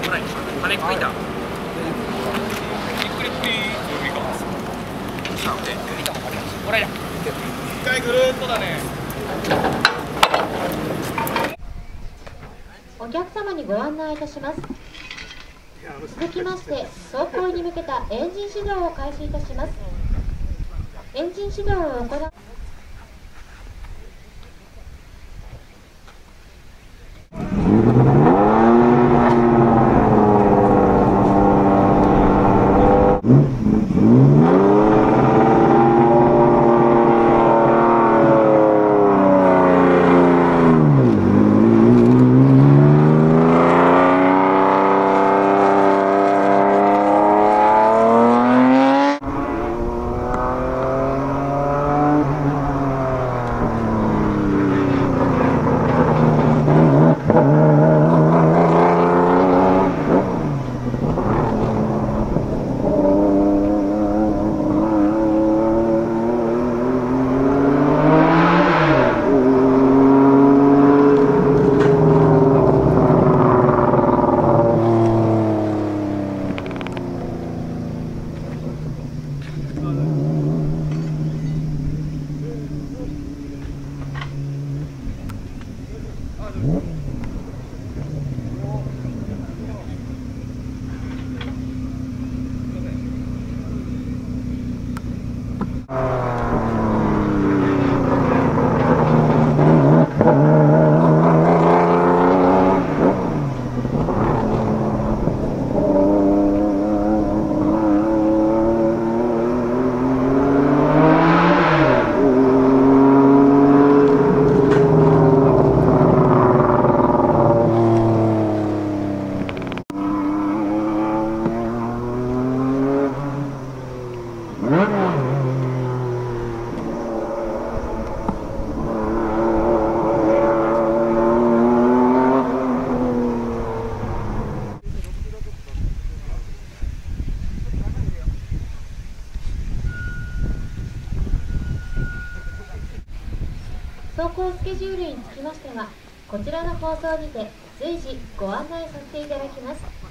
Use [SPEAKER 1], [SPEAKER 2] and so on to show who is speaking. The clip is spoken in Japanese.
[SPEAKER 1] 金書い。た
[SPEAKER 2] ゆっくりゆっくり海が
[SPEAKER 1] これだ
[SPEAKER 2] 一回ぐるっとだね
[SPEAKER 3] お客様にご案内いたします。続きまして走行に向けたエンジン始動を開始いたします。エンジン始動を行う Hum. 走行スケジュールにつきましてはこちらの放送にて随時ご案内させていただきます。